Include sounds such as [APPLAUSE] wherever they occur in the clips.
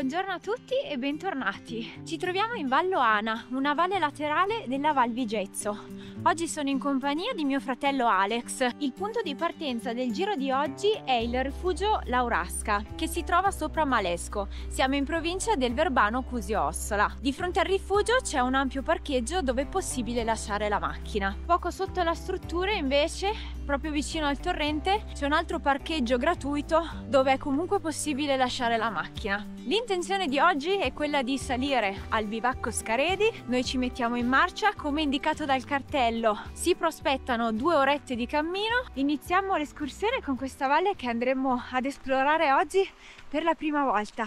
Buongiorno a tutti e bentornati. Ci troviamo in Vallo Ana, una valle laterale della Val Vigezzo. Oggi sono in compagnia di mio fratello Alex. Il punto di partenza del giro di oggi è il rifugio Laurasca, che si trova sopra Malesco. Siamo in provincia del Verbano Cusio Ossola. Di fronte al rifugio c'è un ampio parcheggio dove è possibile lasciare la macchina. Poco sotto la struttura invece, proprio vicino al torrente, c'è un altro parcheggio gratuito dove è comunque possibile lasciare la macchina. L'intenzione di oggi è quella di salire al bivacco Scaredi. Noi ci mettiamo in marcia come indicato dal cartello bello. Si prospettano due orette di cammino. Iniziamo l'escursione con questa valle che andremo ad esplorare oggi per la prima volta.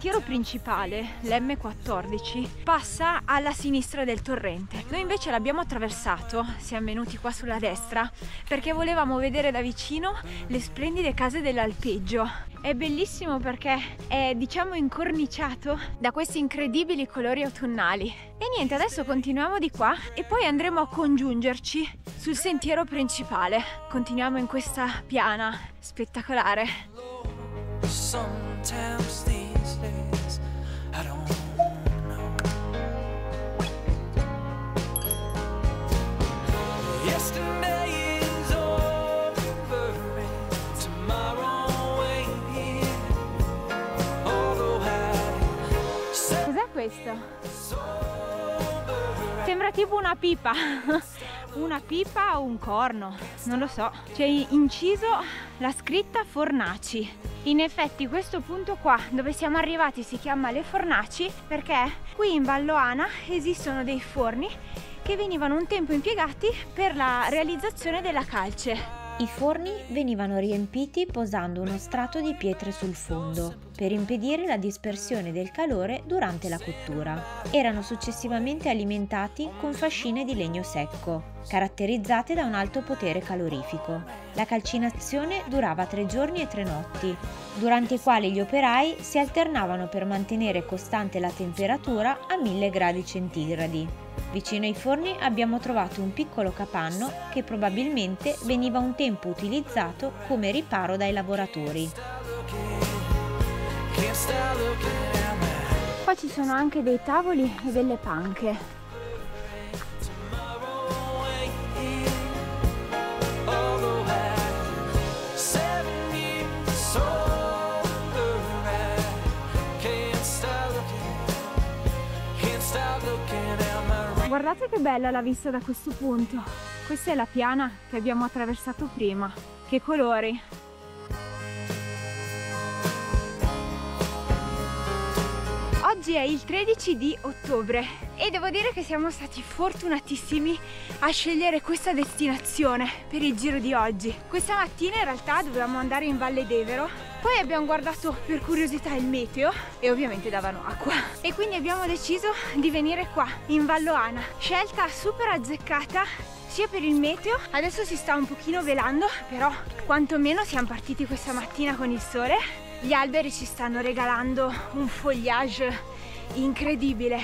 Sentiero principale, l'M14, passa alla sinistra del torrente. Noi invece l'abbiamo attraversato, siamo venuti qua sulla destra, perché volevamo vedere da vicino le splendide case dell'alpeggio. È bellissimo perché è diciamo incorniciato da questi incredibili colori autunnali. E niente, adesso continuiamo di qua e poi andremo a congiungerci sul sentiero principale. Continuiamo in questa piana spettacolare. Sometimes questo? Sembra tipo una pipa. [LAUGHS] una pipa o un corno, non lo so. C'è inciso la scritta Fornaci. In effetti questo punto qua dove siamo arrivati si chiama Le Fornaci perché qui in Valloana esistono dei forni che venivano un tempo impiegati per la realizzazione della calce. I forni venivano riempiti posando uno strato di pietre sul fondo per impedire la dispersione del calore durante la cottura. Erano successivamente alimentati con fascine di legno secco, caratterizzate da un alto potere calorifico. La calcinazione durava tre giorni e tre notti, durante i quali gli operai si alternavano per mantenere costante la temperatura a 1000 gradi centigradi. Vicino ai forni abbiamo trovato un piccolo capanno che probabilmente veniva un tempo utilizzato come riparo dai lavoratori. Qua ci sono anche dei tavoli e delle panche. Guardate che bella la vista da questo punto. Questa è la piana che abbiamo attraversato prima. Che colori! Oggi è il 13 di ottobre e devo dire che siamo stati fortunatissimi a scegliere questa destinazione per il giro di oggi. Questa mattina in realtà dovevamo andare in Valle d'Evero, poi abbiamo guardato per curiosità il meteo e ovviamente davano acqua e quindi abbiamo deciso di venire qua in Vallo Ana. Scelta super azzeccata sia per il meteo, adesso si sta un pochino velando, però quantomeno siamo partiti questa mattina con il sole gli alberi ci stanno regalando un foliage incredibile.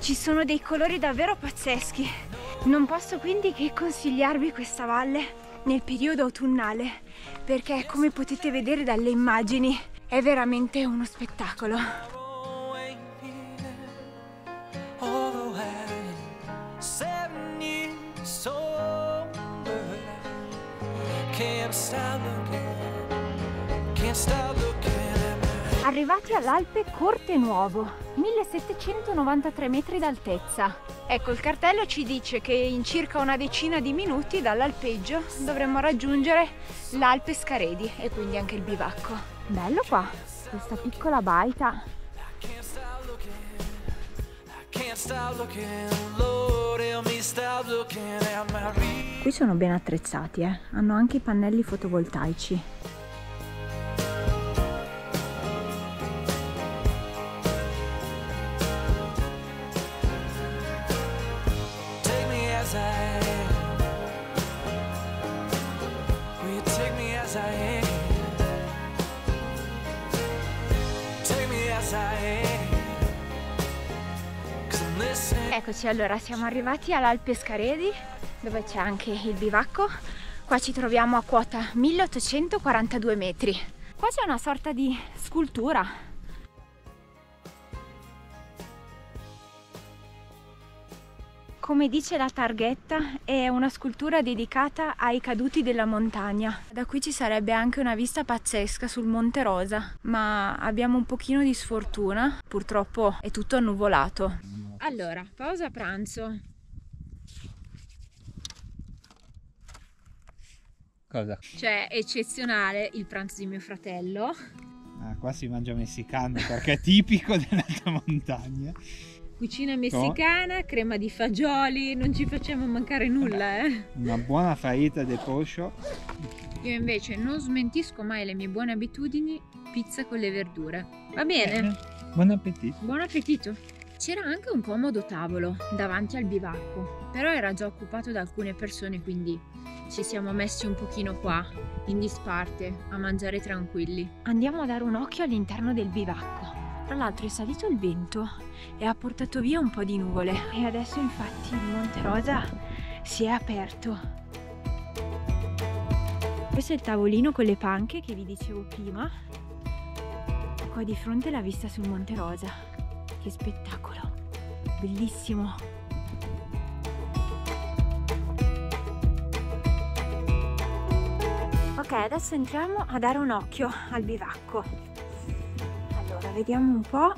Ci sono dei colori davvero pazzeschi. Non posso quindi che consigliarvi questa valle nel periodo autunnale perché come potete vedere dalle immagini è veramente uno spettacolo. Can't Arrivati all'Alpe Corte Nuovo, 1793 metri d'altezza. Ecco, il cartello ci dice che in circa una decina di minuti dall'alpeggio dovremmo raggiungere l'Alpe Scaredi e quindi anche il bivacco. Bello qua, questa piccola baita. Qui sono ben attrezzati, eh? hanno anche i pannelli fotovoltaici. Eccoci allora, siamo arrivati all'Alpe Scaredi dove c'è anche il bivacco. Qua ci troviamo a quota 1842 metri. Qua c'è una sorta di scultura Come dice la targhetta, è una scultura dedicata ai caduti della montagna. Da qui ci sarebbe anche una vista pazzesca sul Monte Rosa, ma abbiamo un pochino di sfortuna, purtroppo è tutto annuvolato. Allora, pausa pranzo. Cosa? Cioè, eccezionale il pranzo di mio fratello. Ah, qua si mangia messicano perché è tipico [LAUGHS] dell'alta montagna. Cucina messicana, crema di fagioli, non ci facciamo mancare nulla, eh. Una buona faita di pollo. Io invece non smentisco mai le mie buone abitudini, pizza con le verdure. Va bene? bene. Buon appetito. Buon appetito. C'era anche un comodo tavolo davanti al bivacco, però era già occupato da alcune persone, quindi ci siamo messi un pochino qua, in disparte, a mangiare tranquilli. Andiamo a dare un occhio all'interno del bivacco. Tra l'altro è salito il vento e ha portato via un po' di nuvole e adesso infatti il Monte Rosa si è aperto. Questo è il tavolino con le panche che vi dicevo prima. Qua di fronte la vista sul Monte Rosa. Che spettacolo! Bellissimo! Ok, adesso entriamo a dare un occhio al bivacco. Allora vediamo un po'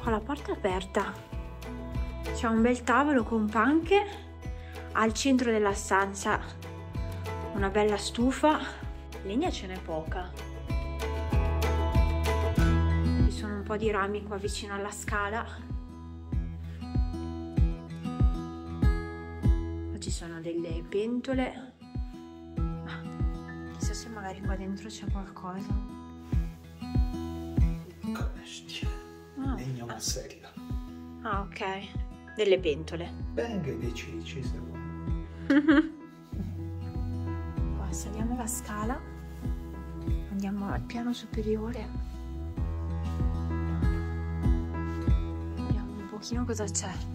qua la porta aperta. C'è un bel tavolo con panche al centro della stanza. Una bella stufa. Legna ce n'è poca. Ci sono un po' di rami qua vicino alla scala sono delle pentole ah, chissà se magari qua dentro c'è qualcosa legno massella. Ah, ok. Delle pentole. Benghe dei cilici, se [LAUGHS] Qua saliamo la scala. Andiamo al piano superiore. Vediamo un pochino cosa c'è.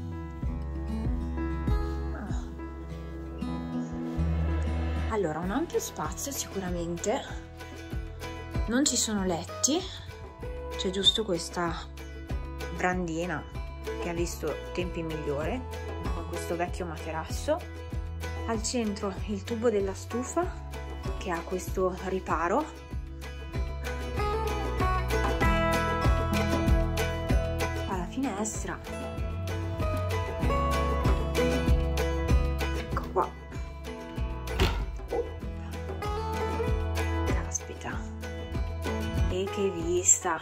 Allora, un ampio spazio sicuramente. Non ci sono letti, c'è giusto questa brandina che ha visto tempi migliori con questo vecchio materasso. Al centro il tubo della stufa che ha questo riparo. Alla finestra che vista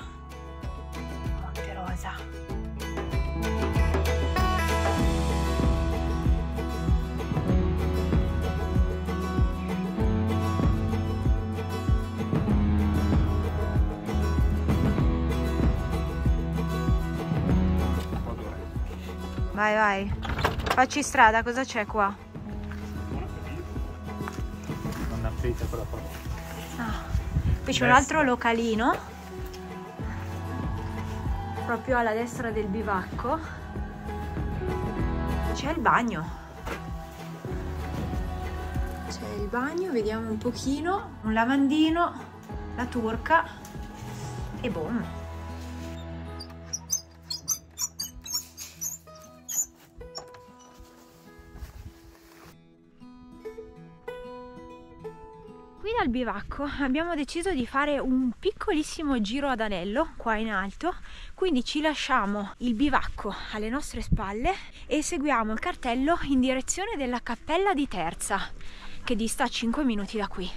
casa. Vai, vai. Facci strada, cosa c'è qua? Non aprite quella porta. Ah. Qui c'è un altro localino proprio alla destra del bivacco. C'è il bagno. C'è il bagno vediamo un pochino. Un lavandino la turca e boom dal bivacco abbiamo deciso di fare un piccolissimo giro ad anello qua in alto quindi ci lasciamo il bivacco alle nostre spalle e seguiamo il cartello in direzione della cappella di Terza che dista 5 minuti da qui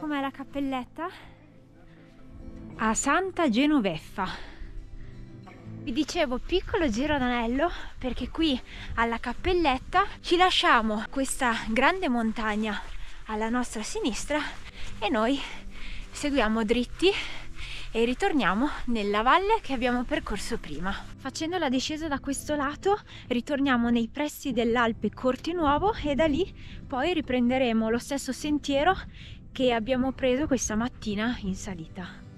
com'è la cappelletta? a Santa Genoveffa vi dicevo piccolo giro d'anello perché qui alla cappelletta ci lasciamo questa grande montagna alla nostra sinistra e noi seguiamo dritti e ritorniamo nella valle che abbiamo percorso prima. Facendo la discesa da questo lato ritorniamo nei pressi dell'Alpe Corti Nuovo e da lì poi riprenderemo lo stesso sentiero che abbiamo preso questa mattina in salita.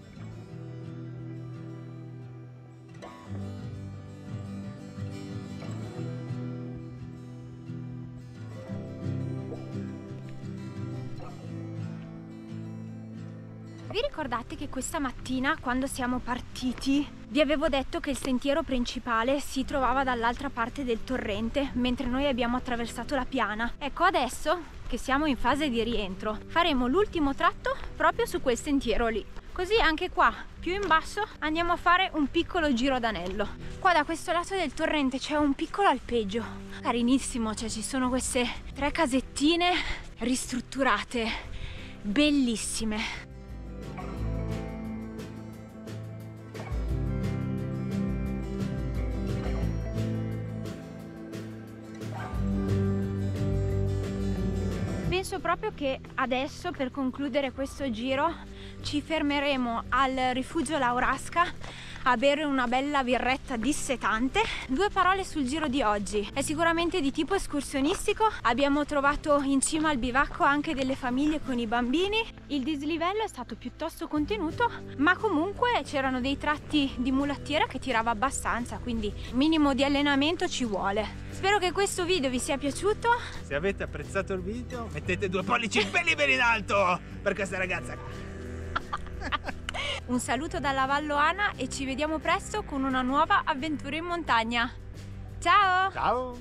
Vi ricordate che questa mattina quando siamo partiti vi avevo detto che il sentiero principale si trovava dall'altra parte del torrente mentre noi abbiamo attraversato la piana? Ecco adesso che siamo in fase di rientro faremo l'ultimo tratto proprio su quel sentiero lì. Così anche qua, più in basso, andiamo a fare un piccolo giro d'anello. Qua da questo lato del torrente c'è un piccolo alpeggio, carinissimo, cioè ci sono queste tre casettine ristrutturate, bellissime. Penso proprio che adesso per concludere questo giro ci fermeremo al rifugio Laurasca a bere una bella birretta dissetante. Due parole sul giro di oggi. È sicuramente di tipo escursionistico. Abbiamo trovato in cima al bivacco anche delle famiglie con i bambini. Il dislivello è stato piuttosto contenuto, ma comunque c'erano dei tratti di mulattiera che tirava abbastanza, quindi minimo di allenamento ci vuole. Spero che questo video vi sia piaciuto. Se avete apprezzato il video mettete due pollici belli [LAUGHS] belli in alto per questa ragazza. Un saluto dalla Valloana e ci vediamo presto con una nuova avventura in montagna. Ciao! Ciao!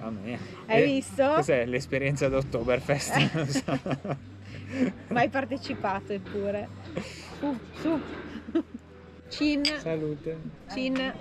Mamma Hai Eh, visto? Cos'è l'esperienza d'Oktoberfest? [LAUGHS] Non so. Ma hai partecipato eppure. Su, su. Cin, Salute. cin.